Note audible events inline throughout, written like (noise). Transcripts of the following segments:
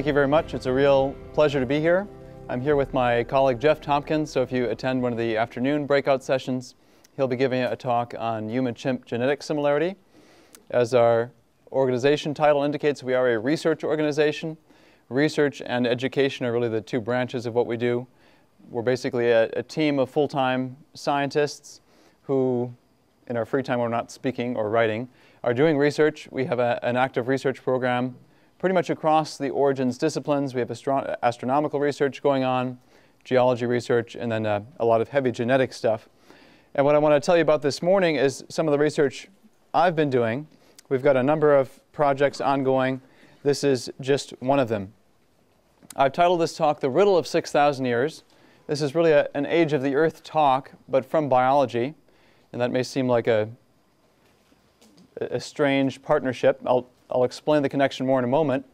Thank you very much. It's a real pleasure to be here. I'm here with my colleague Jeff Tomkins, so if you attend one of the afternoon breakout sessions, he'll be giving a talk on human-chimp genetic similarity. As our organization title indicates, we are a research organization. Research and education are really the two branches of what we do. We're basically a, a team of full-time scientists who, in our free time when we're not speaking or writing, are doing research. We have a, an active research program pretty much across the origins disciplines. We have astro astronomical research going on, geology research, and then uh, a lot of heavy genetic stuff. And what I want to tell you about this morning is some of the research I've been doing. We've got a number of projects ongoing. This is just one of them. I've titled this talk The Riddle of 6,000 Years. This is really a, an age of the earth talk, but from biology. And that may seem like a, a strange partnership. I'll, I'll explain the connection more in a moment.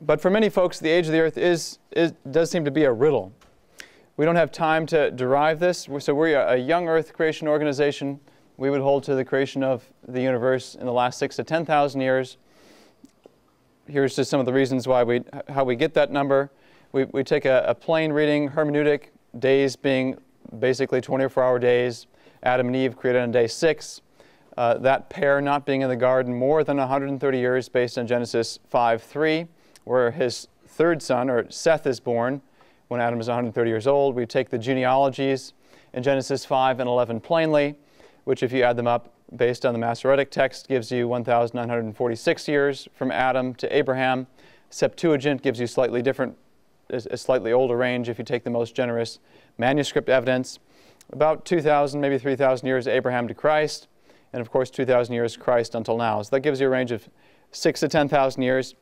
But for many folks, the age of the earth is, is, does seem to be a riddle. We don't have time to derive this. So we're a young earth creation organization. We would hold to the creation of the universe in the last six to 10,000 years. Here's just some of the reasons why we, how we get that number. We, we take a, a plain reading hermeneutic, days being basically 24-hour days. Adam and Eve created on day six. Uh, that pair not being in the garden more than 130 years based on Genesis 5.3, where his third son, or Seth, is born when Adam is 130 years old. We take the genealogies in Genesis 5 and 11 plainly, which if you add them up based on the Masoretic text gives you 1,946 years from Adam to Abraham. Septuagint gives you slightly different, a slightly older range if you take the most generous manuscript evidence. About 2,000, maybe 3,000 years Abraham to Christ, and of course 2,000 years Christ until now. So that gives you a range of 6 to 10,000 years.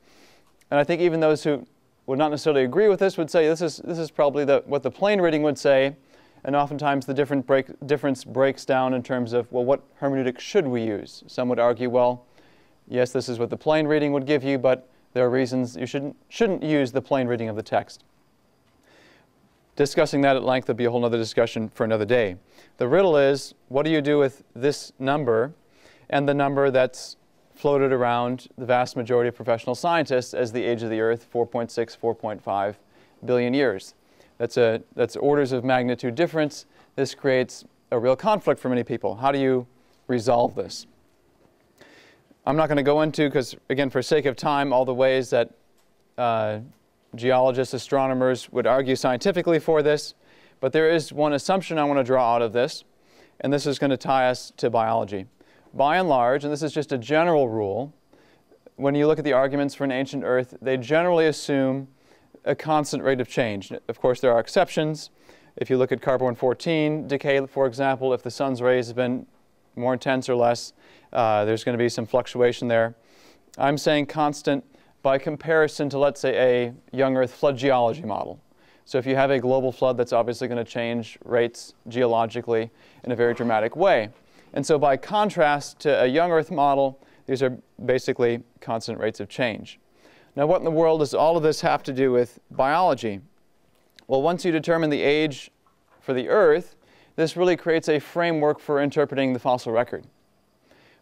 And I think even those who would not necessarily agree with this would say this is, this is probably the, what the plain reading would say. And oftentimes the different break, difference breaks down in terms of, well, what hermeneutic should we use? Some would argue, well, yes, this is what the plain reading would give you, but there are reasons you shouldn't, shouldn't use the plain reading of the text. Discussing that at length would be a whole other discussion for another day. The riddle is, what do you do with this number and the number that's floated around the vast majority of professional scientists as the age of the Earth, 4.6, 4.5 billion years. That's, a, that's orders of magnitude difference. This creates a real conflict for many people. How do you resolve this? I'm not going to go into, because again, for sake of time, all the ways that uh, geologists, astronomers would argue scientifically for this, but there is one assumption I want to draw out of this, and this is going to tie us to biology by and large, and this is just a general rule, when you look at the arguments for an ancient Earth, they generally assume a constant rate of change. Of course, there are exceptions. If you look at carbon-14 decay, for example, if the sun's rays have been more intense or less, uh, there's going to be some fluctuation there. I'm saying constant by comparison to, let's say, a young Earth flood geology model. So if you have a global flood, that's obviously going to change rates geologically in a very dramatic way. And so by contrast to a young Earth model, these are basically constant rates of change. Now what in the world does all of this have to do with biology? Well, once you determine the age for the Earth, this really creates a framework for interpreting the fossil record.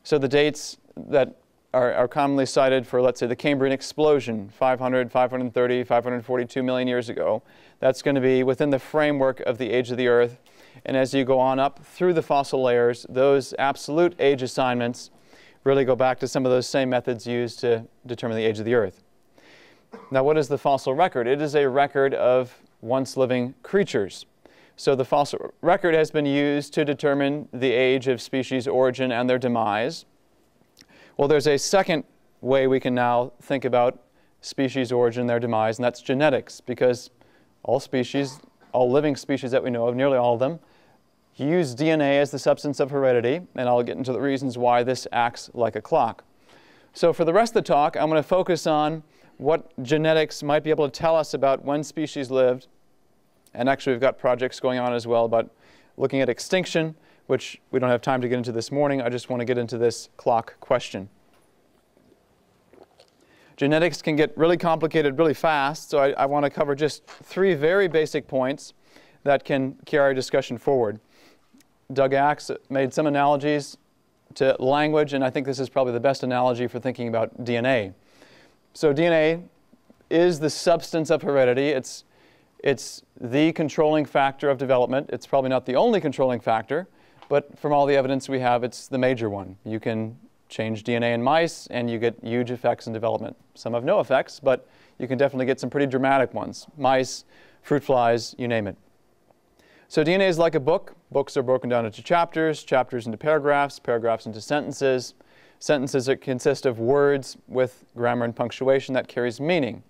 So the dates that are, are, commonly cited for, let's say, the Cambrian explosion, 500, 530, 542 million years ago, that's going to be within the framework of the age of the Earth and as you go on up through the fossil layers, those absolute age assignments really go back to some of those same methods used to determine the age of the Earth. Now, what is the fossil record? It is a record of once living creatures. So the fossil record has been used to determine the age of species origin and their demise. Well, there's a second way we can now think about species origin, their demise, and that's genetics, because all species all living species that we know of, nearly all of them, use DNA as the substance of heredity, and I'll get into the reasons why this acts like a clock. So for the rest of the talk, I'm going to focus on what genetics might be able to tell us about when species lived. And actually, we've got projects going on as well about looking at extinction, which we don't have time to get into this morning. I just want to get into this clock question. Genetics can get really complicated really fast, so I, I want to cover just three very basic points that can carry our discussion forward. Doug Axe made some analogies to language, and I think this is probably the best analogy for thinking about DNA. So DNA is the substance of heredity. It's, it's the controlling factor of development. It's probably not the only controlling factor, but from all the evidence we have, it's the major one. You can change DNA in mice and you get huge effects in development. Some have no effects, but you can definitely get some pretty dramatic ones. Mice, fruit flies, you name it. So DNA is like a book. Books are broken down into chapters, chapters into paragraphs, paragraphs into sentences. Sentences that consist of words with grammar and punctuation that carries meaning.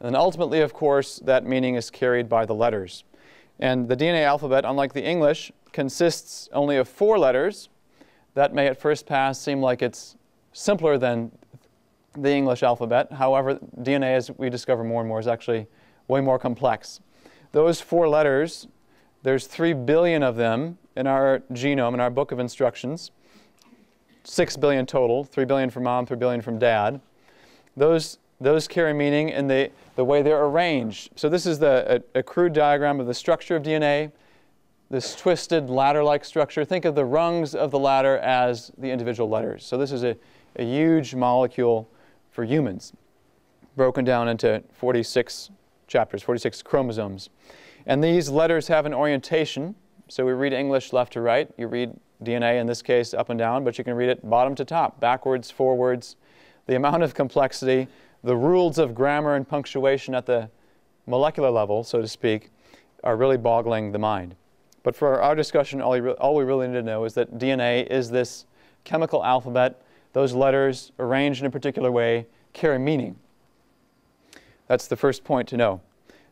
And then ultimately, of course, that meaning is carried by the letters. And the DNA alphabet, unlike the English, consists only of four letters. That may at first pass seem like it's simpler than the English alphabet. However, DNA, as we discover more and more, is actually way more complex. Those four letters, there's three billion of them in our genome, in our book of instructions. 6 billion total, 3 billion from mom, 3 billion from dad. Those, those carry meaning in the, the way they're arranged. So this is the, a, a crude diagram of the structure of DNA, this twisted ladder-like structure. Think of the rungs of the ladder as the individual letters. So this is a, a huge molecule for humans, broken down into 46 chapters, 46 chromosomes. And these letters have an orientation. So we read English left to right. You read DNA in this case up and down, but you can read it bottom to top, backwards, forwards. The amount of complexity, the rules of grammar and punctuation at the molecular level, so to speak, are really boggling the mind. But for our discussion, all, all we really need to know is that DNA is this chemical alphabet. Those letters, arranged in a particular way, carry meaning. That's the first point to know.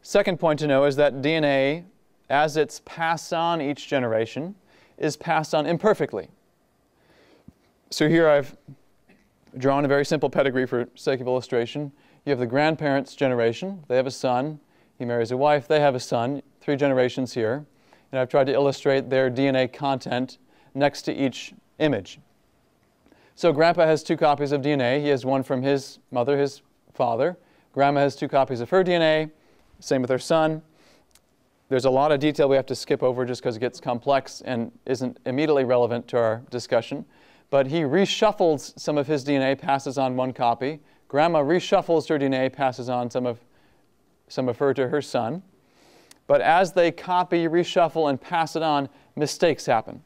Second point to know is that DNA, as it's passed on each generation, is passed on imperfectly. So here I've drawn a very simple pedigree for sake of illustration. You have the grandparents' generation. They have a son. He marries a wife. They have a son. Three generations here. And I've tried to illustrate their DNA content next to each image. So grandpa has two copies of DNA. He has one from his mother, his father. Grandma has two copies of her DNA. Same with her son there's a lot of detail we have to skip over just because it gets complex and isn't immediately relevant to our discussion. But he reshuffles some of his DNA, passes on one copy. Grandma reshuffles her DNA, passes on some of, some of her to her son. But as they copy, reshuffle, and pass it on, mistakes happen.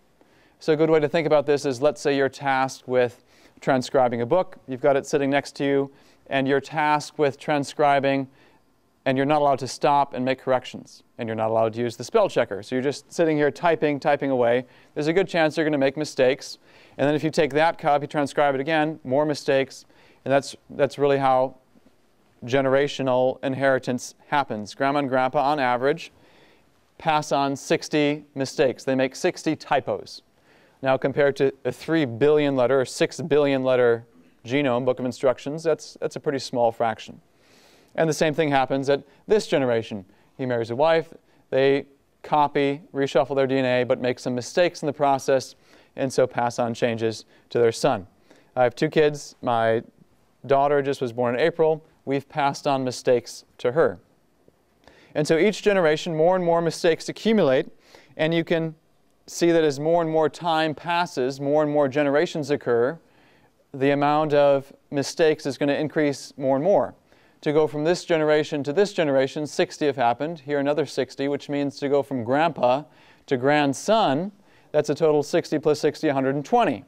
So a good way to think about this is let's say you're tasked with transcribing a book. You've got it sitting next to you, and you're tasked with transcribing and you're not allowed to stop and make corrections, and you're not allowed to use the spell checker. So you're just sitting here typing, typing away. There's a good chance you're going to make mistakes. And then if you take that copy, transcribe it again, more mistakes. And that's, that's really how generational inheritance happens. Grandma and grandpa, on average, pass on 60 mistakes. They make 60 typos. Now, compared to a 3 billion letter or 6 billion letter genome, book of instructions, that's, that's a pretty small fraction. And the same thing happens at this generation. He marries a wife, they copy, reshuffle their DNA, but make some mistakes in the process, and so pass on changes to their son. I have two kids. My daughter just was born in April. We've passed on mistakes to her. And so each generation, more and more mistakes accumulate, and you can see that as more and more time passes, more and more generations occur, the amount of mistakes is going to increase more and more to go from this generation to this generation, 60 have happened. Here another 60, which means to go from grandpa to grandson, that's a total 60 plus 60, 120.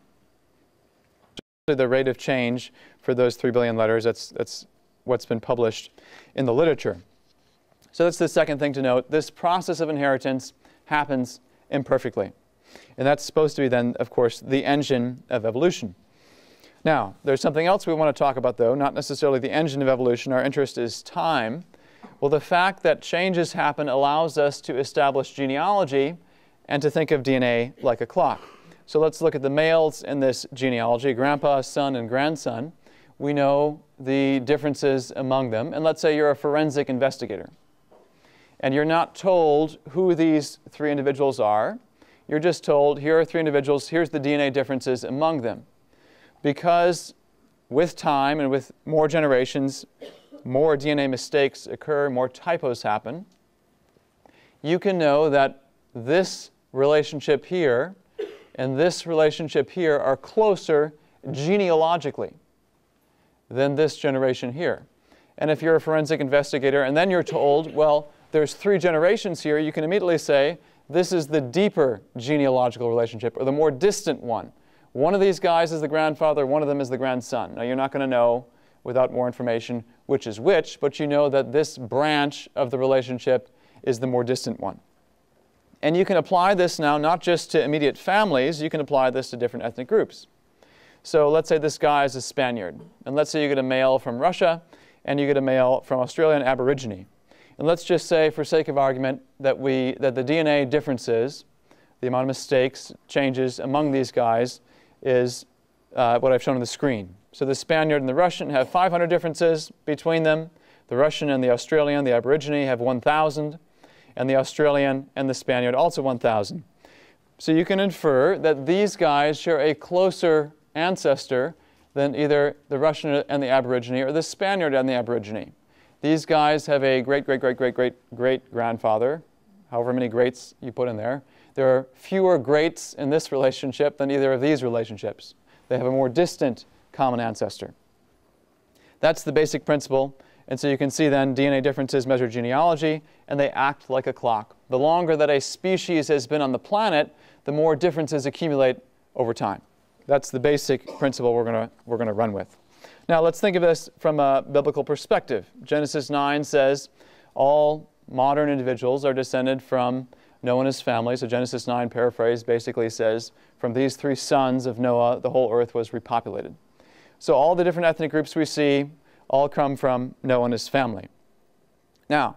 The rate of change for those 3 billion letters, that's, that's what's been published in the literature. So that's the second thing to note. This process of inheritance happens imperfectly. And that's supposed to be then, of course, the engine of evolution. Now, there's something else we want to talk about, though, not necessarily the engine of evolution. Our interest is time. Well, the fact that changes happen allows us to establish genealogy and to think of DNA like a clock. So let's look at the males in this genealogy grandpa, son, and grandson. We know the differences among them. And let's say you're a forensic investigator. And you're not told who these three individuals are. You're just told, here are three individuals, here's the DNA differences among them because with time and with more generations, more DNA mistakes occur, more typos happen, you can know that this relationship here and this relationship here are closer genealogically than this generation here. And if you're a forensic investigator and then you're told, well, there's three generations here, you can immediately say, this is the deeper genealogical relationship or the more distant one. One of these guys is the grandfather, one of them is the grandson. Now, you're not going to know without more information which is which, but you know that this branch of the relationship is the more distant one. And you can apply this now not just to immediate families, you can apply this to different ethnic groups. So let's say this guy is a Spaniard, and let's say you get a male from Russia and you get a male from Australian Aborigine. And let's just say, for sake of argument, that, we, that the DNA differences, the amount of mistakes, changes among these guys, is uh, what I've shown on the screen. So the Spaniard and the Russian have 500 differences between them. The Russian and the Australian, the Aborigine, have 1,000. And the Australian and the Spaniard also 1,000. So you can infer that these guys share a closer ancestor than either the Russian and the Aborigine or the Spaniard and the Aborigine. These guys have a great, great, great, great, great, great grandfather, however many greats you put in there. There are fewer greats in this relationship than either of these relationships. They have a more distant common ancestor. That's the basic principle. And so you can see then DNA differences measure genealogy, and they act like a clock. The longer that a species has been on the planet, the more differences accumulate over time. That's the basic principle we're going to we're to run with. Now let's think of this from a biblical perspective. Genesis 9 says all modern individuals are descended from Noah and his family. So Genesis 9, paraphrase, basically says, from these three sons of Noah, the whole earth was repopulated. So all the different ethnic groups we see all come from Noah and his family. Now,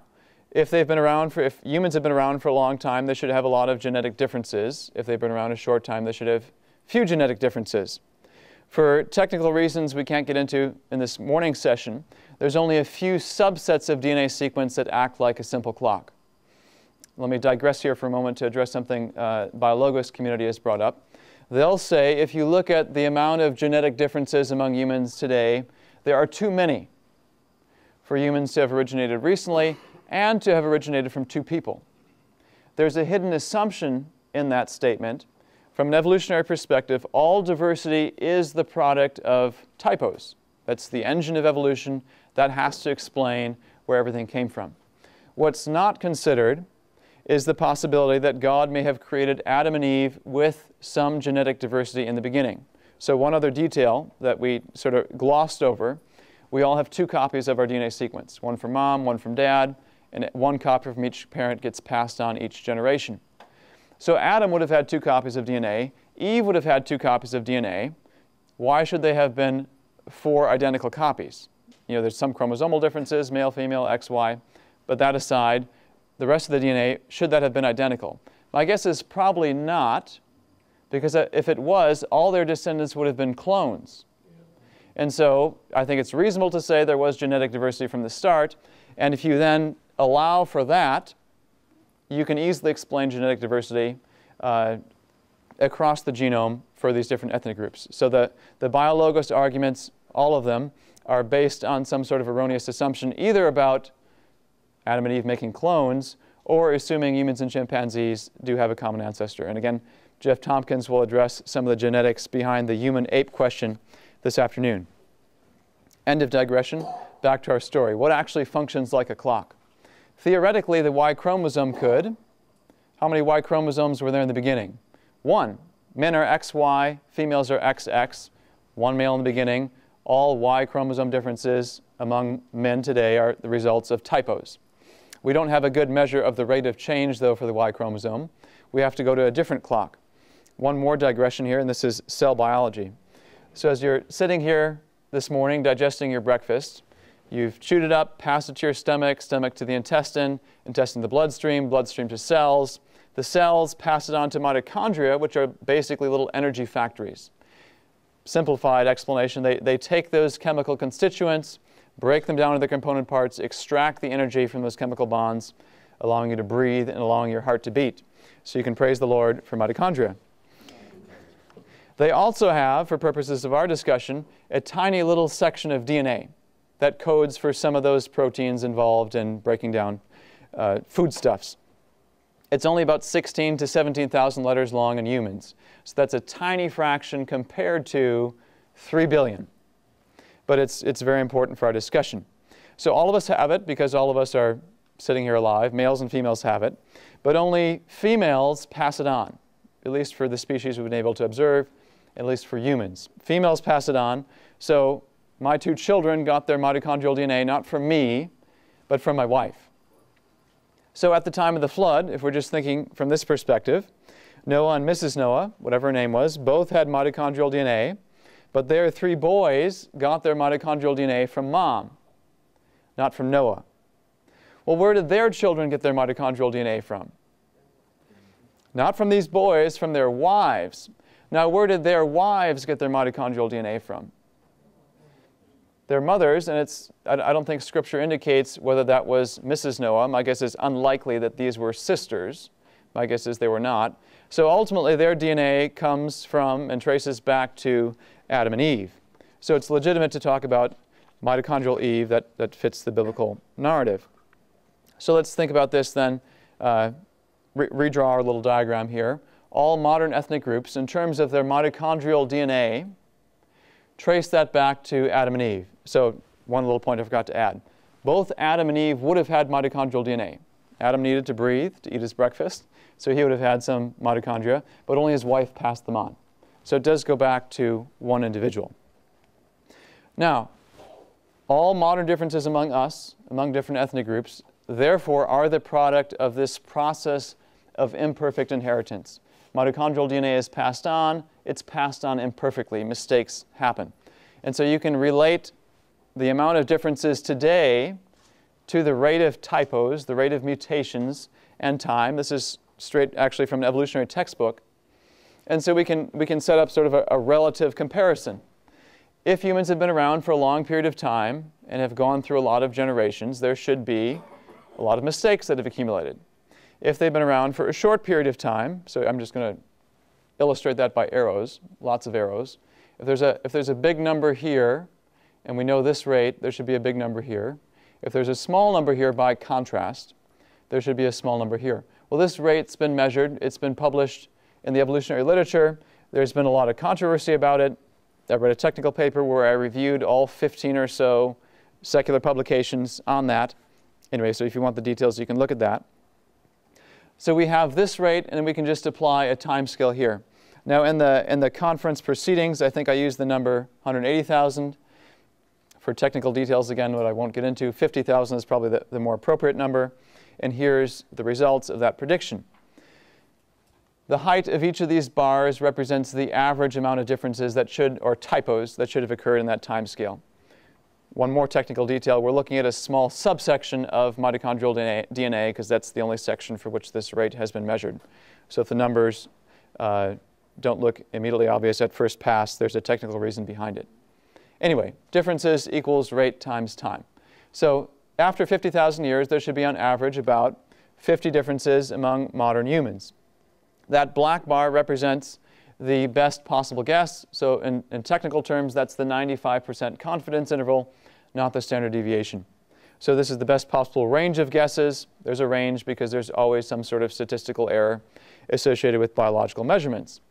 if they've been around for, if humans have been around for a long time, they should have a lot of genetic differences. If they've been around a short time, they should have few genetic differences. For technical reasons we can't get into in this morning session, there's only a few subsets of DNA sequence that act like a simple clock. Let me digress here for a moment to address something uh, BioLogos community has brought up. They'll say if you look at the amount of genetic differences among humans today, there are too many for humans to have originated recently and to have originated from two people. There's a hidden assumption in that statement from an evolutionary perspective, all diversity is the product of typos. That's the engine of evolution. That has to explain where everything came from. What's not considered is the possibility that God may have created Adam and Eve with some genetic diversity in the beginning. So, one other detail that we sort of glossed over we all have two copies of our DNA sequence one from mom, one from dad, and one copy from each parent gets passed on each generation. So Adam would have had two copies of DNA. Eve would have had two copies of DNA. Why should they have been four identical copies? You know, there's some chromosomal differences, male, female, X, Y. But that aside, the rest of the DNA, should that have been identical? My guess is probably not, because if it was, all their descendants would have been clones. And so I think it's reasonable to say there was genetic diversity from the start. And if you then allow for that, you can easily explain genetic diversity uh, across the genome for these different ethnic groups. So the, the BioLogos arguments, all of them, are based on some sort of erroneous assumption either about Adam and Eve making clones or assuming humans and chimpanzees do have a common ancestor. And again, Jeff Tomkins will address some of the genetics behind the human ape question this afternoon. End of digression. Back to our story. What actually functions like a clock? Theoretically, the Y chromosome could. How many Y chromosomes were there in the beginning? One. Men are XY, females are XX. One male in the beginning. All Y chromosome differences among men today are the results of typos. We don't have a good measure of the rate of change, though, for the Y chromosome. We have to go to a different clock. One more digression here, and this is cell biology. So, as you're sitting here this morning digesting your breakfast, You've chewed it up, passed it to your stomach, stomach to the intestine, intestine to the bloodstream, bloodstream to cells. The cells pass it on to mitochondria, which are basically little energy factories. Simplified explanation, they, they take those chemical constituents, break them down into their component parts, extract the energy from those chemical bonds, allowing you to breathe and allowing your heart to beat. So you can praise the Lord for mitochondria. They also have, for purposes of our discussion, a tiny little section of DNA that codes for some of those proteins involved in breaking down uh, foodstuffs. It's only about 16 to 17,000 letters long in humans. So that's a tiny fraction compared to 3 billion. But it's, it's very important for our discussion. So all of us have it because all of us are sitting here alive. Males and females have it. But only females pass it on, at least for the species we've been able to observe, at least for humans. Females pass it on. So my two children got their mitochondrial DNA not from me, but from my wife. So at the time of the flood, if we're just thinking from this perspective, Noah and Mrs. Noah, whatever her name was, both had mitochondrial DNA, but their three boys got their mitochondrial DNA from mom, not from Noah. Well, where did their children get their mitochondrial DNA from? Not from these boys, from their wives. Now, where did their wives get their mitochondrial DNA from? Their mothers, and it's, I don't think Scripture indicates whether that was Mrs. Noah. My guess is unlikely that these were sisters. My guess is they were not. So ultimately, their DNA comes from and traces back to Adam and Eve. So it's legitimate to talk about mitochondrial Eve that, that fits the biblical narrative. So let's think about this then. Uh, re redraw our little diagram here. All modern ethnic groups, in terms of their mitochondrial DNA, trace that back to Adam and Eve. So one little point I forgot to add. Both Adam and Eve would have had mitochondrial DNA. Adam needed to breathe to eat his breakfast, so he would have had some mitochondria, but only his wife passed them on. So it does go back to one individual. Now, all modern differences among us, among different ethnic groups, therefore are the product of this process of imperfect inheritance. Mitochondrial DNA is passed on, it's passed on imperfectly. Mistakes happen. And so you can relate the amount of differences today to the rate of typos, the rate of mutations, and time. This is straight actually from an evolutionary textbook. And so we can, we can set up sort of a, a relative comparison. If humans have been around for a long period of time and have gone through a lot of generations, there should be a lot of mistakes that have accumulated. If they've been around for a short period of time, so I'm just going to illustrate that by arrows, lots of arrows. If there's, a, if there's a big number here, and we know this rate, there should be a big number here. If there's a small number here by contrast, there should be a small number here. Well, this rate's been measured. It's been published in the evolutionary literature. There's been a lot of controversy about it. I read a technical paper where I reviewed all 15 or so secular publications on that. Anyway, so if you want the details, you can look at that. So we have this rate, and we can just apply a time scale here. Now, in the, in the conference proceedings, I think I used the number 180,000. For technical details, again, what I won't get into, 50,000 is probably the, the more appropriate number. And here's the results of that prediction. The height of each of these bars represents the average amount of differences that should, or typos, that should have occurred in that time scale. One more technical detail, we're looking at a small subsection of mitochondrial DNA because that's the only section for which this rate has been measured. So if the numbers uh, don't look immediately obvious at first pass, there's a technical reason behind it. Anyway, differences equals rate times time. So after 50,000 years, there should be on average about 50 differences among modern humans. That black bar represents the best possible guess. So in, in technical terms, that's the 95% confidence interval not the standard deviation. So this is the best possible range of guesses. There's a range because there's always some sort of statistical error associated with biological measurements.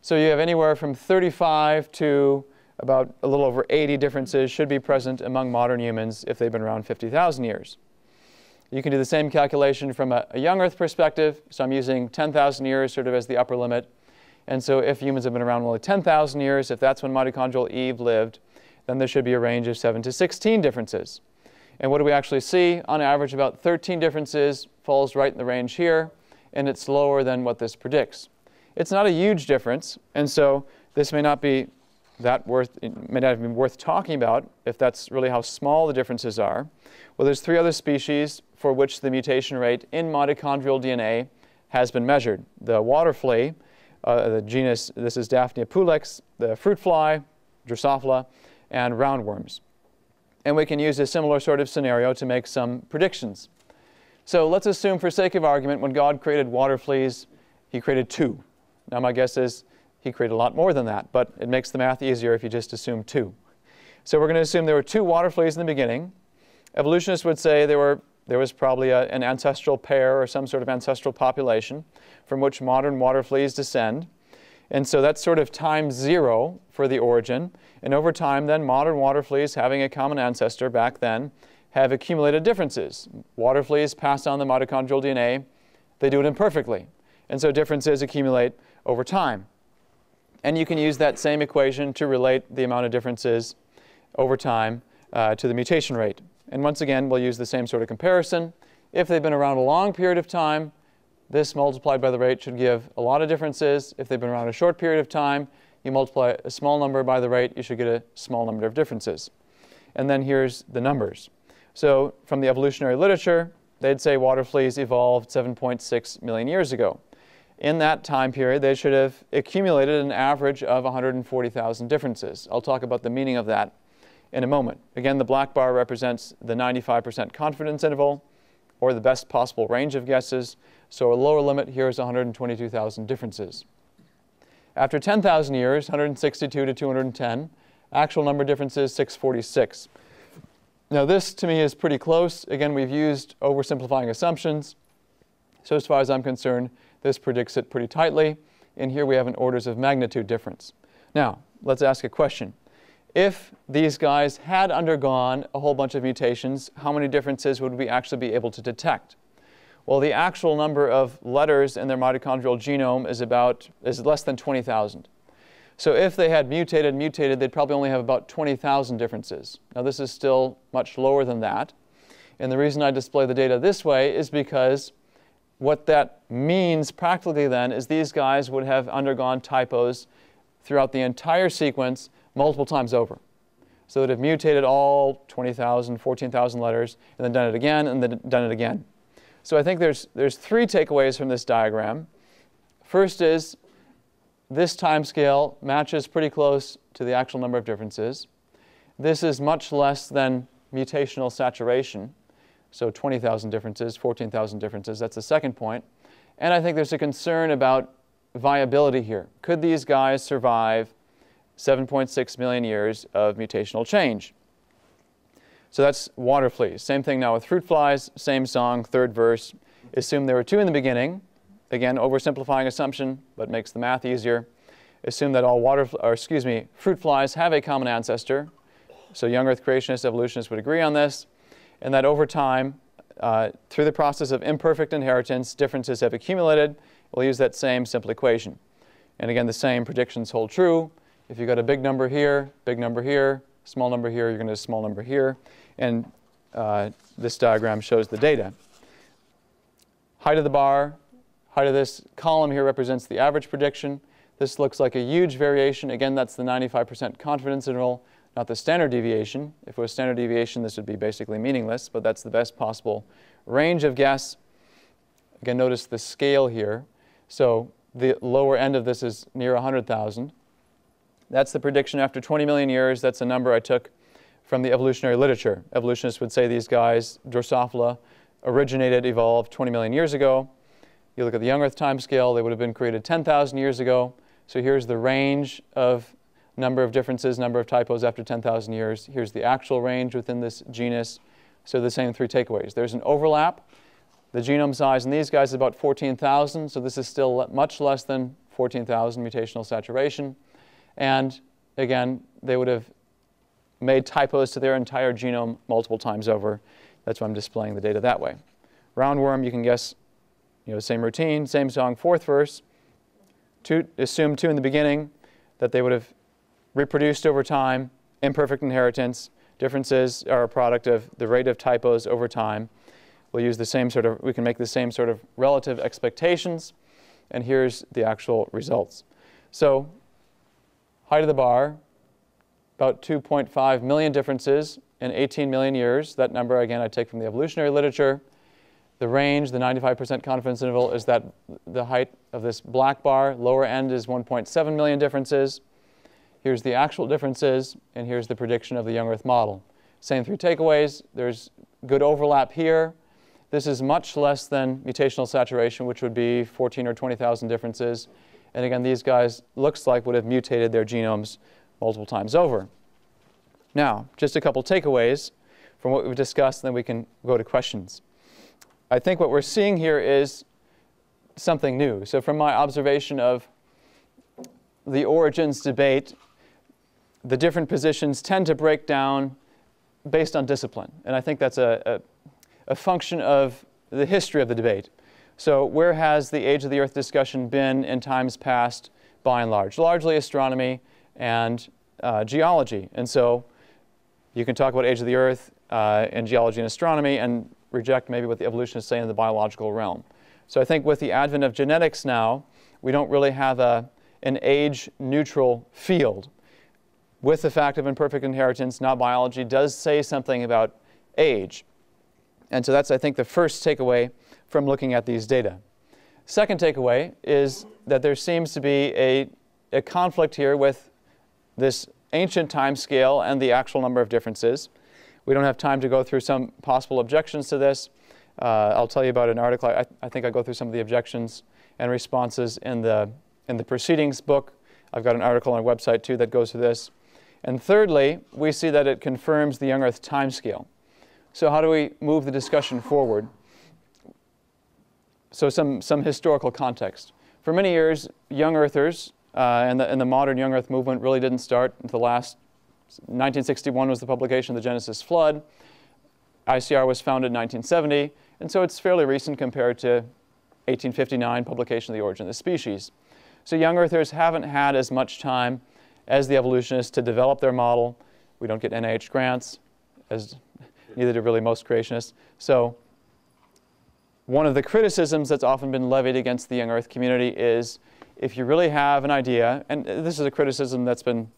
So you have anywhere from 35 to about a little over 80 differences should be present among modern humans if they've been around 50,000 years. You can do the same calculation from a, a young Earth perspective. So I'm using 10,000 years sort of as the upper limit. And so if humans have been around only 10,000 years, if that's when mitochondrial Eve lived, then there should be a range of 7 to 16 differences. And what do we actually see? On average, about 13 differences falls right in the range here, and it's lower than what this predicts. It's not a huge difference, and so this may not be that worth, may not be worth talking about if that's really how small the differences are. Well, there's three other species for which the mutation rate in mitochondrial DNA has been measured. The water flea, uh, the genus, this is Daphnia pulex, the fruit fly, Drosophila, and roundworms. And we can use a similar sort of scenario to make some predictions. So let's assume for sake of argument, when God created water fleas, he created two. Now my guess is he created a lot more than that, but it makes the math easier if you just assume two. So we're going to assume there were two water fleas in the beginning. Evolutionists would say there, were, there was probably a, an ancestral pair or some sort of ancestral population from which modern water fleas descend. And so that's sort of time zero for the origin. And over time, then, modern water fleas having a common ancestor back then have accumulated differences. Water fleas pass on the mitochondrial DNA. They do it imperfectly. And so differences accumulate over time. And you can use that same equation to relate the amount of differences over time uh, to the mutation rate. And once again, we'll use the same sort of comparison. If they've been around a long period of time, this multiplied by the rate should give a lot of differences. If they've been around a short period of time, you multiply a small number by the rate, you should get a small number of differences. And then here's the numbers. So from the evolutionary literature, they'd say water fleas evolved 7.6 million years ago. In that time period, they should have accumulated an average of 140,000 differences. I'll talk about the meaning of that in a moment. Again, the black bar represents the 95% confidence interval, or the best possible range of guesses. So a lower limit here is 122,000 differences. After 10,000 years, 162 to 210, actual number differences 646. Now this to me is pretty close. Again, we've used oversimplifying assumptions. So as far as I'm concerned, this predicts it pretty tightly. And here we have an orders of magnitude difference. Now, let's ask a question if these guys had undergone a whole bunch of mutations, how many differences would we actually be able to detect? Well, the actual number of letters in their mitochondrial genome is about is less than 20,000. So if they had mutated mutated, they'd probably only have about 20,000 differences. Now this is still much lower than that. And the reason I display the data this way is because what that means practically then is these guys would have undergone typos throughout the entire sequence multiple times over. So that have mutated all 20,000, 14,000 letters, and then done it again, and then done it again. So I think there's, there's three takeaways from this diagram. First is this time scale matches pretty close to the actual number of differences. This is much less than mutational saturation. So 20,000 differences, 14,000 differences, that's the second point. And I think there's a concern about viability here. Could these guys survive 7.6 million years of mutational change. So that's water fleas. Same thing now with fruit flies, same song, third verse. Assume there were two in the beginning. Again, oversimplifying assumption, but makes the math easier. Assume that all water, or excuse me, fruit flies have a common ancestor. So young earth creationists, evolutionists would agree on this. And that over time, uh, through the process of imperfect inheritance, differences have accumulated. We'll use that same simple equation. And again, the same predictions hold true. If you've got a big number here, big number here, small number here, you're going to a small number here. And uh, this diagram shows the data. Height of the bar, height of this column here represents the average prediction. This looks like a huge variation. Again, that's the 95% confidence interval, not the standard deviation. If it was standard deviation, this would be basically meaningless, but that's the best possible range of guess. Again, notice the scale here. So the lower end of this is near 100,000. That's the prediction after 20 million years. That's a number I took from the evolutionary literature. Evolutionists would say these guys, Drosophila, originated, evolved 20 million years ago. You look at the young Earth time scale, they would have been created 10,000 years ago. So here's the range of number of differences, number of typos after 10,000 years. Here's the actual range within this genus. So the same three takeaways. There's an overlap. The genome size in these guys is about 14,000, so this is still much less than 14,000 mutational saturation. And again, they would have made typos to their entire genome multiple times over. That's why I'm displaying the data that way. Roundworm, you can guess, you know, same routine, same song, fourth verse. Two, assume two in the beginning, that they would have reproduced over time, imperfect inheritance. Differences are a product of the rate of typos over time. We'll use the same sort of, we can make the same sort of relative expectations, and here's the actual results. So height of the bar, about 2.5 million differences in 18 million years. That number, again, I take from the evolutionary literature. The range, the 95% confidence interval, is that the height of this black bar. Lower end is 1.7 million differences. Here's the actual differences, and here's the prediction of the young Earth model. Same three takeaways. There's good overlap here. This is much less than mutational saturation, which would be 14 or 20,000 differences. And again, these guys looks like would have mutated their genomes multiple times over. Now, just a couple takeaways from what we've discussed, and then we can go to questions. I think what we're seeing here is something new. So from my observation of the origins debate, the different positions tend to break down based on discipline. And I think that's a, a, a function of the history of the debate. So, where has the age of the Earth discussion been in times past, by and large? Largely astronomy and uh, geology. And so, you can talk about age of the Earth uh, and geology and astronomy and reject maybe what the evolutionists say in the biological realm. So, I think with the advent of genetics now, we don't really have a, an age neutral field. With the fact of imperfect inheritance, now biology does say something about age. And so that's, I think, the first takeaway from looking at these data. Second takeaway is that there seems to be a, a conflict here with this ancient time scale and the actual number of differences. We don't have time to go through some possible objections to this. Uh, I'll tell you about an article. I, I, think I go through some of the objections and responses in the, in the proceedings book. I've got an article on our website too that goes through this. And thirdly, we see that it confirms the young Earth timescale. So how do we move the discussion forward? So some, some historical context. For many years, young Earthers uh, and, the, and the modern young Earth movement really didn't start until the last, 1961 was the publication of the Genesis Flood. ICR was founded in 1970, and so it's fairly recent compared to 1859 publication of the origin of the species. So young Earthers haven't had as much time as the evolutionists to develop their model. We don't get NIH grants, as neither do really most creationists. So one of the criticisms that's often been levied against the young earth community is if you really have an idea, and this is a criticism that's been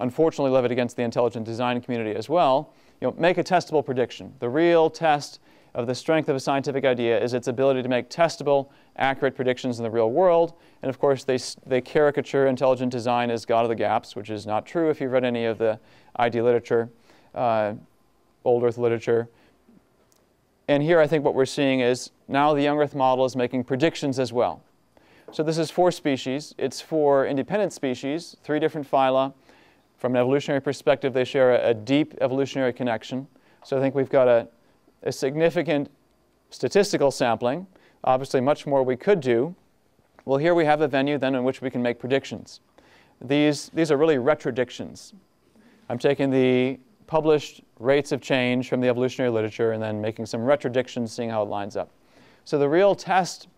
unfortunately levied against the intelligent design community as well, you know, make a testable prediction. The real test of the strength of a scientific idea is its ability to make testable, accurate predictions in the real world. And of course, they, they caricature intelligent design as God of the gaps, which is not true if you've read any of the ID literature, uh, old Earth literature. And here I think what we're seeing is now the young Earth model is making predictions as well. So this is four species. It's four independent species, three different phyla. From an evolutionary perspective, they share a, a deep evolutionary connection. So I think we've got a, a significant statistical sampling, obviously much more we could do. Well, here we have a venue then in which we can make predictions. These, these are really retrodictions. I'm taking the published rates of change from the evolutionary literature and then making some retrodictions, seeing how it lines up. So the real test,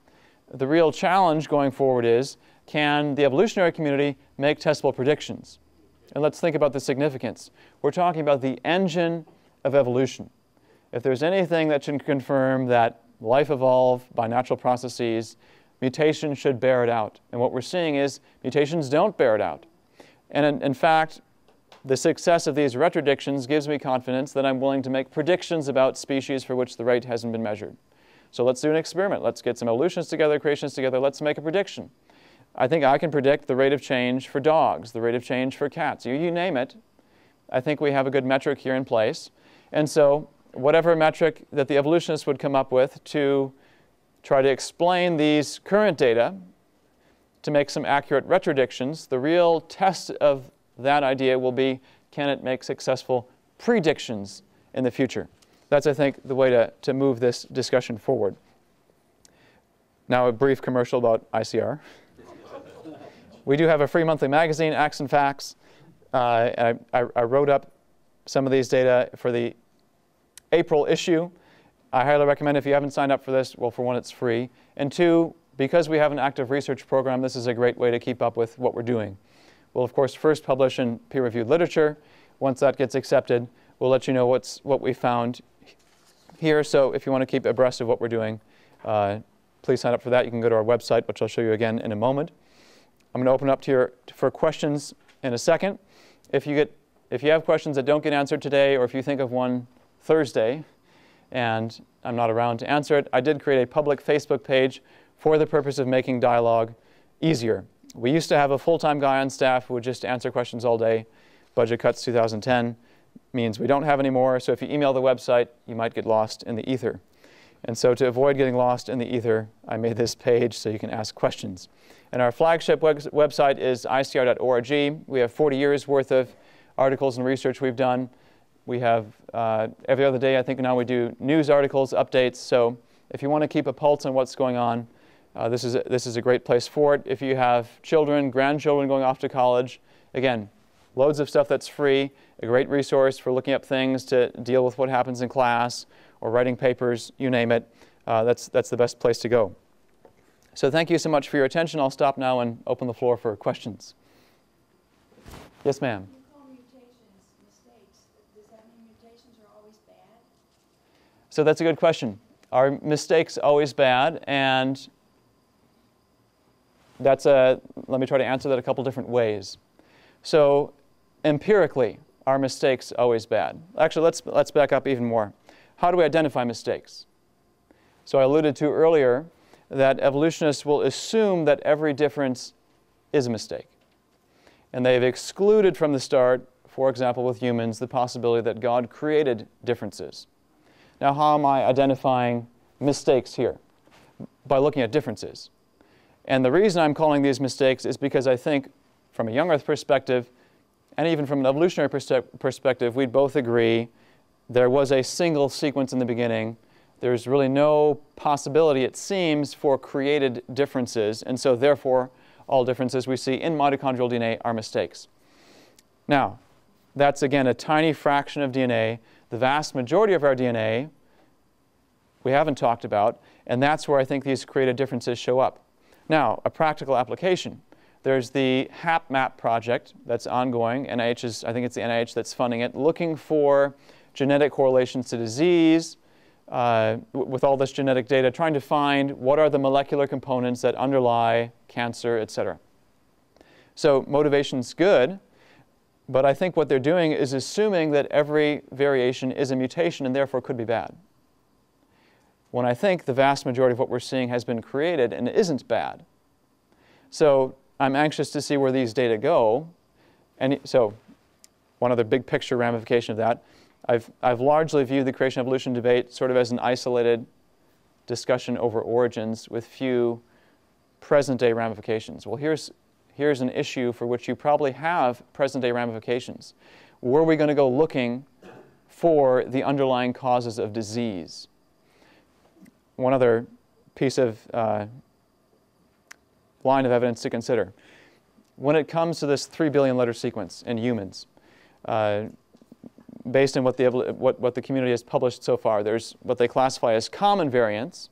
the real challenge going forward is, can the evolutionary community make testable predictions? And let's think about the significance. We're talking about the engine of evolution. If there's anything that should confirm that life evolved by natural processes, mutation should bear it out. And what we're seeing is mutations don't bear it out. And in, in fact, the success of these retrodictions gives me confidence that I'm willing to make predictions about species for which the rate hasn't been measured. So let's do an experiment. Let's get some evolutionists together, creationists together. Let's make a prediction. I think I can predict the rate of change for dogs, the rate of change for cats. You, you name it. I think we have a good metric here in place. And so whatever metric that the evolutionists would come up with to try to explain these current data to make some accurate retrodictions, the real test of that idea will be can it make successful predictions in the future? That's, I think, the way to, to move this discussion forward. Now, a brief commercial about ICR. we do have a free monthly magazine, Acts and Facts. Uh, I, I, I wrote up some of these data for the April issue. I highly recommend if you haven't signed up for this, well, for one, it's free. And two, because we have an active research program, this is a great way to keep up with what we're doing. We'll, of course, first publish in peer-reviewed literature. Once that gets accepted, we'll let you know what's, what we found here. So if you want to keep abreast of what we're doing, uh, please sign up for that. You can go to our website, which I'll show you again in a moment. I'm going to open up to your, for questions in a second. If you, get, if you have questions that don't get answered today, or if you think of one Thursday, and I'm not around to answer it, I did create a public Facebook page for the purpose of making dialogue easier. We used to have a full-time guy on staff who would just answer questions all day. Budget cuts 2010 means we don't have any more, so if you email the website, you might get lost in the ether. And so to avoid getting lost in the ether, I made this page so you can ask questions. And our flagship web website is icr.org. We have 40 years worth of articles and research we've done. We have uh, every other day, I think now we do news articles, updates. So if you want to keep a pulse on what's going on, uh, this, is a, this is a great place for it. If you have children, grandchildren going off to college, again, loads of stuff that's free, a great resource for looking up things to deal with what happens in class or writing papers, you name it. Uh, that's, that's the best place to go. So thank you so much for your attention. I'll stop now and open the floor for questions. Yes, ma'am. So that's a good question. Are mistakes always bad? And that's a, let me try to answer that a couple different ways. So empirically, are mistakes always bad? Actually, let's, let's back up even more. How do we identify mistakes? So I alluded to earlier that evolutionists will assume that every difference is a mistake. And they've excluded from the start, for example, with humans, the possibility that God created differences. Now, how am I identifying mistakes here? By looking at differences. And the reason I'm calling these mistakes is because I think, from a young Earth perspective, and even from an evolutionary perspective, we'd both agree there was a single sequence in the beginning. There's really no possibility, it seems, for created differences, and so therefore, all differences we see in mitochondrial DNA are mistakes. Now, that's again a tiny fraction of DNA the vast majority of our DNA we haven't talked about, and that's where I think these created differences show up. Now, a practical application. There's the HapMap project that's ongoing. NIH is, I think it's the NIH that's funding it, looking for genetic correlations to disease uh, with all this genetic data, trying to find what are the molecular components that underlie cancer, et cetera. So motivation's good, but I think what they're doing is assuming that every variation is a mutation and therefore could be bad. When I think the vast majority of what we're seeing has been created and isn't bad. So I'm anxious to see where these data go. And so one other big picture ramification of that, I've, I've largely viewed the creation evolution debate sort of as an isolated discussion over origins with few present day ramifications. Well, here's here's an issue for which you probably have present day ramifications. Were we going to go looking for the underlying causes of disease? One other piece of uh, line of evidence to consider. When it comes to this 3 billion letter sequence in humans, uh, based on what the, what, what the community has published so far, there's what they classify as common variants,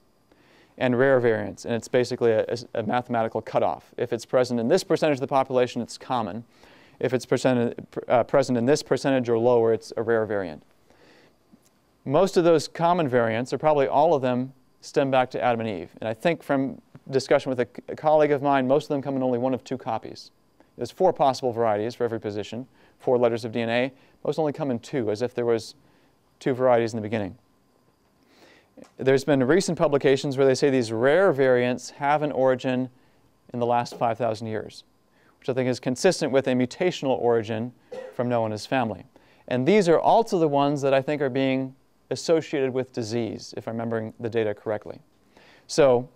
and rare variants, and it's basically a, a, mathematical cutoff. If it's present in this percentage of the population, it's common. If it's uh, present in this percentage or lower, it's a rare variant. Most of those common variants, or probably all of them, stem back to Adam and Eve. And I think from discussion with a, a colleague of mine, most of them come in only one of two copies. There's four possible varieties for every position, four letters of DNA. Most only come in two, as if there was two varieties in the beginning. There's been recent publications where they say these rare variants have an origin in the last 5,000 years, which I think is consistent with a mutational origin from Noah and his family. And these are also the ones that I think are being associated with disease, if I'm remembering the data correctly. So,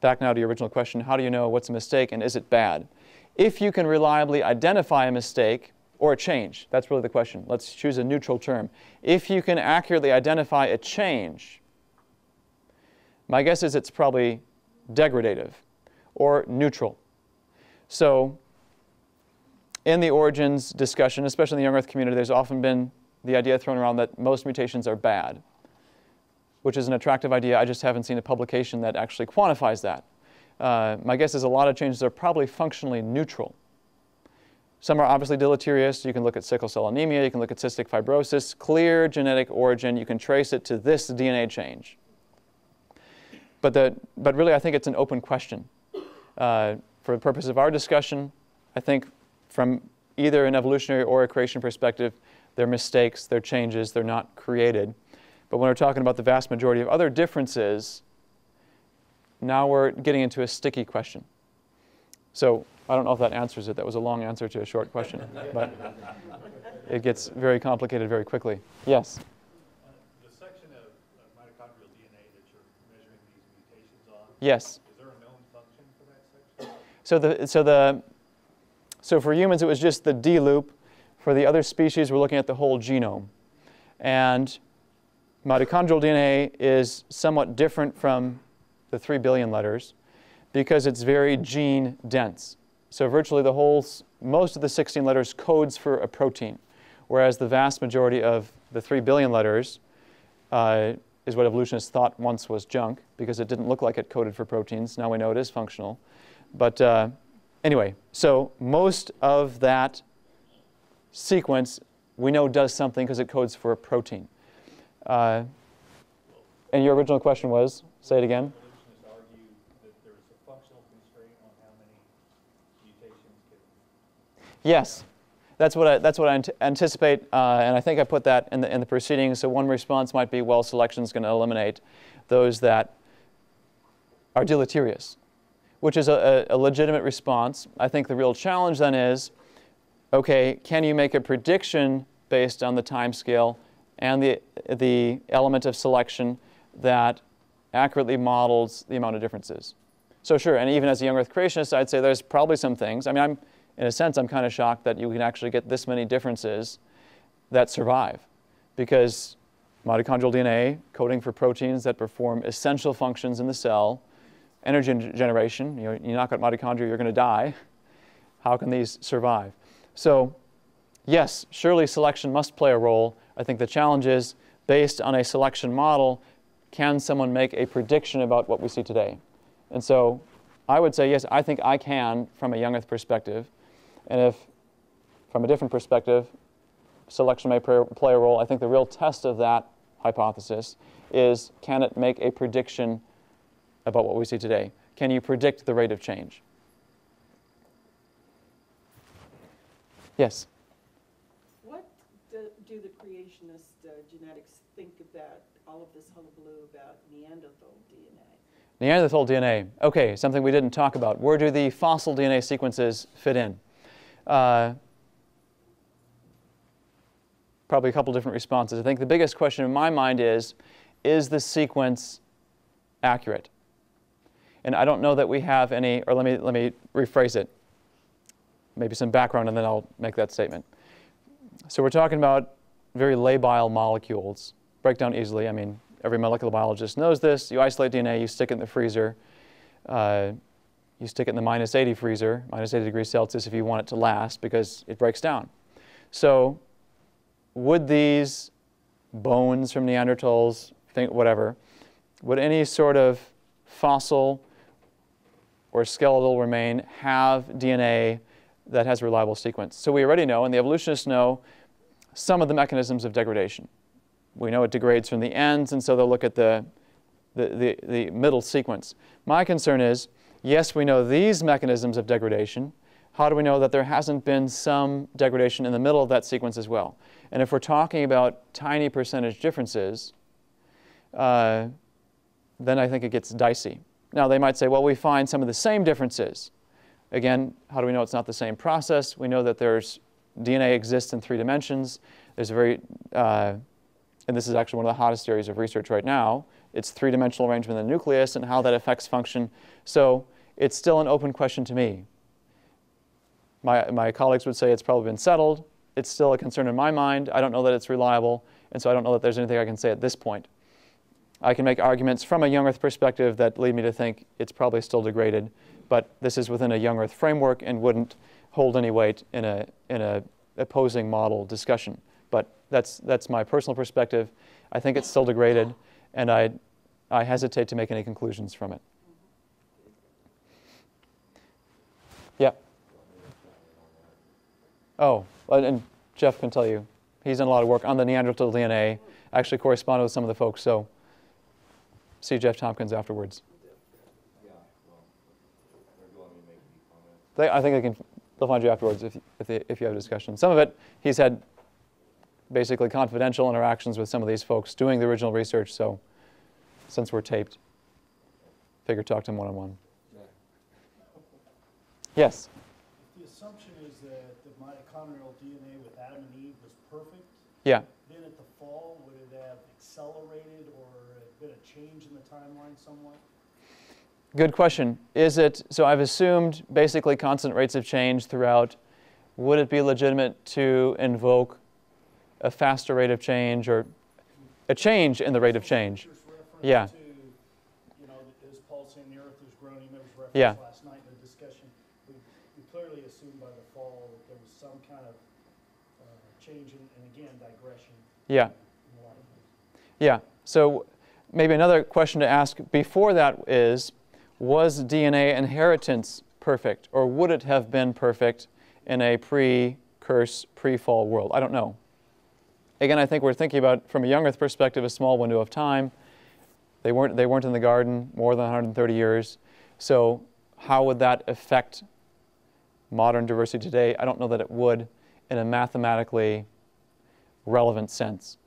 back now to your original question, how do you know what's a mistake and is it bad? If you can reliably identify a mistake, or a change? That's really the question. Let's choose a neutral term. If you can accurately identify a change, my guess is it's probably degradative or neutral. So in the origins discussion, especially in the young earth community, there's often been the idea thrown around that most mutations are bad, which is an attractive idea. I just haven't seen a publication that actually quantifies that. Uh, my guess is a lot of changes are probably functionally neutral. Some are obviously deleterious. You can look at sickle cell anemia, you can look at cystic fibrosis, clear genetic origin. You can trace it to this DNA change. But, the, but really, I think it's an open question. Uh, for the purpose of our discussion, I think from either an evolutionary or a creation perspective, they're mistakes, they're changes, they're not created. But when we're talking about the vast majority of other differences, now we're getting into a sticky question. So I don't know if that answers it. That was a long answer to a short question, but it gets very complicated very quickly. Yes? Uh, the section of, of, mitochondrial DNA that you're measuring these mutations on, yes. is there a known function for that section? So, the, so, the, so for humans, it was just the D loop. For the other species, we're looking at the whole genome. And mitochondrial DNA is somewhat different from the 3 billion letters because it's very gene dense. So virtually the whole most of the 16 letters codes for a protein, whereas the vast majority of the 3 billion letters uh, is what evolutionists thought once was junk because it didn't look like it coded for proteins. Now we know it is functional. But uh, anyway, so most of that sequence we know does something because it codes for a protein. Uh, and your original question was, say it again. Evolutionists argue that there's a functional constraint on how many mutations can Yes, that's what I, that's what I ant- anticipate, uh, and I think I put that in the, in the proceedings. So one response might be, well, selection is going to eliminate those that are deleterious, which is a, a, a legitimate response. I think the real challenge then is, okay, can you make a prediction based on the time scale and the, the element of selection that accurately models the amount of differences? So sure, and even as a young Earth creationist, I'd say there's probably some things. I mean, I'm in a sense, I'm kind of shocked that you can actually get this many differences that survive, because mitochondrial DNA coding for proteins that perform essential functions in the cell, energy generation. You know, you knock out mitochondria, you're going to die. How can these survive? So, yes, surely selection must play a role. I think the challenge is, based on a selection model, can someone make a prediction about what we see today? And so I would say, yes, I think I can from a young Earth perspective. And if, from a different perspective, selection may play a role, I think the real test of that hypothesis is can it make a prediction about what we see today? Can you predict the rate of change? Yes? What do, do the creationist uh, genetics think about all of this hullabaloo about Neanderthal DNA? Neanderthal DNA. Okay, something we didn't talk about. Where do the fossil DNA sequences fit in? Uh, probably a couple different responses. I think the biggest question in my mind is, is the sequence accurate? And I don't know that we have any, or let me, let me rephrase it. Maybe some background and then I'll make that statement. So we're talking about very labile molecules, break down easily. I mean, every molecular biologist knows this. You isolate DNA, you stick it in the freezer. Uh, you stick it in the minus 80 freezer, minus 80 degrees Celsius if you want it to last because it breaks down. So would these bones from Neanderthals, think whatever, would any sort of fossil or skeletal remain have DNA that has a reliable sequence? So we already know, and the evolutionists know, some of the mechanisms of degradation. We know it degrades from the ends, and so they'll look at the, the, the, the middle sequence. My concern is, yes, we know these mechanisms of degradation. How do we know that there hasn't been some degradation in the middle of that sequence as well? And if we're talking about tiny percentage differences, uh, then I think it gets dicey. Now, they might say, well, we find some of the same differences. Again, how do we know it's not the same process? We know that there's DNA exists in three dimensions. There's a very, uh, and this is actually one of the hottest areas of research right now. It's three-dimensional arrangement of the nucleus and how that affects function. So it's still an open question to me. My, my colleagues would say it's probably been settled. It's still a concern in my mind. I don't know that it's reliable, and so I don't know that there's anything I can say at this point. I can make arguments from a young Earth perspective that lead me to think it's probably still degraded, but this is within a young Earth framework and wouldn't hold any weight in a, in a opposing model discussion. But that's, that's my personal perspective. I think it's still degraded, and I, I hesitate to make any conclusions from it. Yeah. Oh, and Jeff can tell you. He's done a lot of work on the Neanderthal DNA. Actually corresponded with some of the folks, so see Jeff Tomkins afterwards. They, I think they can, they'll find you afterwards if, if, they, if you have a discussion. Some of it, he's had basically confidential interactions with some of these folks doing the original research, so since we're taped, figure talk to him one-on-one. Yes? The assumption is that the mitochondrial DNA with Adam and Eve was perfect, Yeah. then at the fall, would it have accelerated or been a change in the timeline somewhat? Good question. Is it, so I've assumed basically constant rates of change throughout. Would it be legitimate to invoke a faster rate of change or a change in the rate of change? Yeah. to, you know, as Paul saying, the earth is groaning, there was Yeah. last night in the discussion. We we clearly assumed by the fall that there was some kind of uh, change in, and again, digression Yeah. in a lot of things. Yeah. So maybe another question to ask before that is was DNA inheritance perfect or would it have been perfect in a pre-curse, pre-fall world? I don't know. Again, I think we're thinking about from a young earth perspective a small window of time. They weren't they weren't in the garden more than 130 years. So how would that affect modern diversity today? I don't know that it would in a mathematically relevant sense.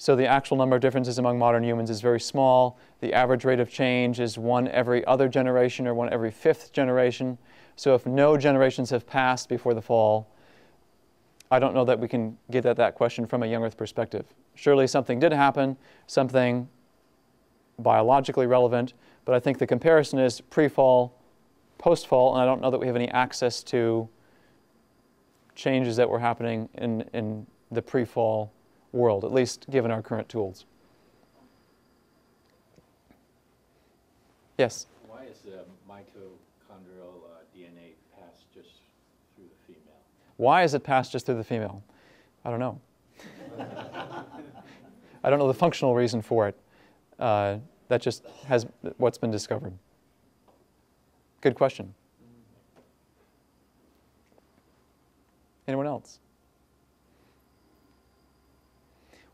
So the actual number of differences among modern humans is very small. The average rate of change is one every other generation or one every fifth generation. So if no generations have passed before the fall, I don't know that we can get at that question from a young Earth perspective. Surely something did happen, something biologically relevant, but I think the comparison is pre-fall, post-fall, and I don't know that we have any access to changes that were happening in, in the pre-fall world, at least given our current tools. Yes? Why is the mitochondrial uh, DNA passed just through the female? Why is it passed just through the female? I don't know. (laughs) I don't know the functional reason for it. Uh, that just has what's been discovered. Good question. Anyone else?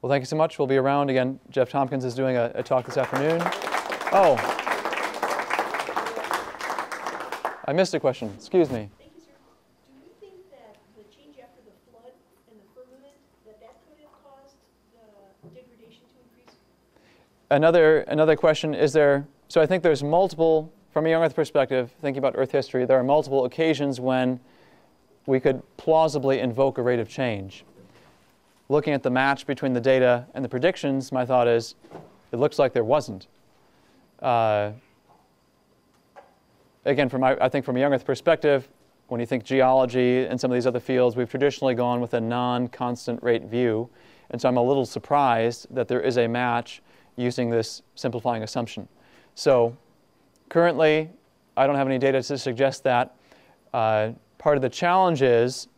Well, thank you so much. We'll be around again. Jeff Tomkins is doing a, a talk this afternoon. Oh, I missed a question. Excuse me. Thank you, sir. Do you think that the change after the flood and the firmament, that that could have caused the degradation to increase? Another, another question is there, so I think there's multiple, from a young Earth perspective, thinking about Earth history, there are multiple occasions when we could plausibly invoke a rate of change. Looking at the match between the data and the predictions, my thought is it looks like there wasn't. Uh, again, from my, I think from a young Earth perspective, when you think geology and some of these other fields, we've traditionally gone with a non-constant rate view. And so I'm a little surprised that there is a match using this simplifying assumption. So currently, I don't have any data to suggest that. Uh, part of the challenge is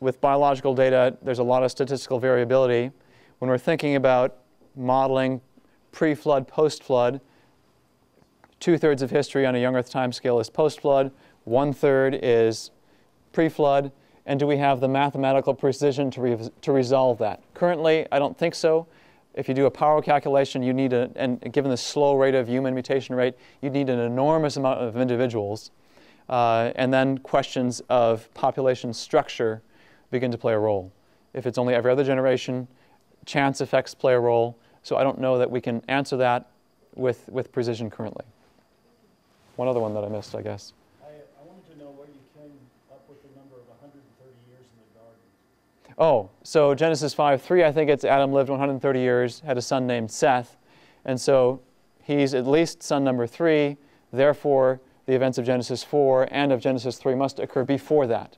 with biological data, there's a lot of statistical variability. When we're thinking about modeling pre-flood, post-flood, two-thirds of history on a young Earth timescale is post-flood, one-third is pre-flood, and do we have the mathematical precision to, re to resolve that? Currently, I don't think so. If you do a power calculation, you need a, and given the slow rate of human mutation rate, you need an enormous amount of individuals. Uh, and then questions of population structure begin to play a role. If it's only every other generation, chance effects play a role. So I don't know that we can answer that with, with precision currently. One other one that I missed, I guess. I, I wanted to know where you came up with the number of 130 years in the garden. Oh, so Genesis 5 3, I think it's Adam lived 130 years, had a son named Seth. And so he's at least son number three. Therefore, the events of Genesis 4 and of Genesis 3 must occur before that.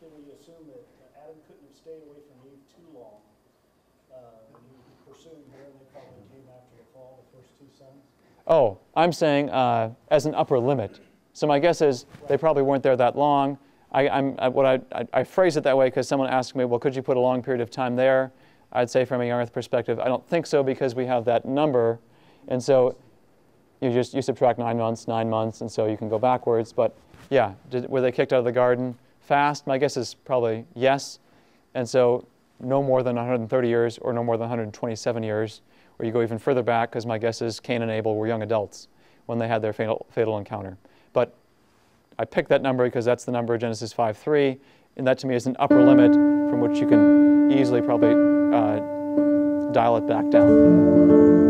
Can we assume that uh, Adam couldn't have stayed away from Eve too long? Uh, and he pursuing her, and they probably came after the fall, the first two sons? Oh, I'm saying uh, as an upper limit. So my guess is they probably weren't there that long. I, I'm, I, what I, I, I phrase it that way because someone asked me, well, could you put a long period of time there? I'd say from a young Earth perspective, I don't think so because we have that number. And so you just you subtract nine months, nine months, and so you can go backwards. But yeah, did, were they kicked out of the garden fast? My guess is probably yes. And so no more than 130 years or no more than 127 years, or you go even further back because my guess is Cain and Abel were young adults when they had their fatal, fatal encounter. But I picked that number because that's the number of Genesis 5.3, and that to me is an upper limit from which you can easily probably uh, dial it back down.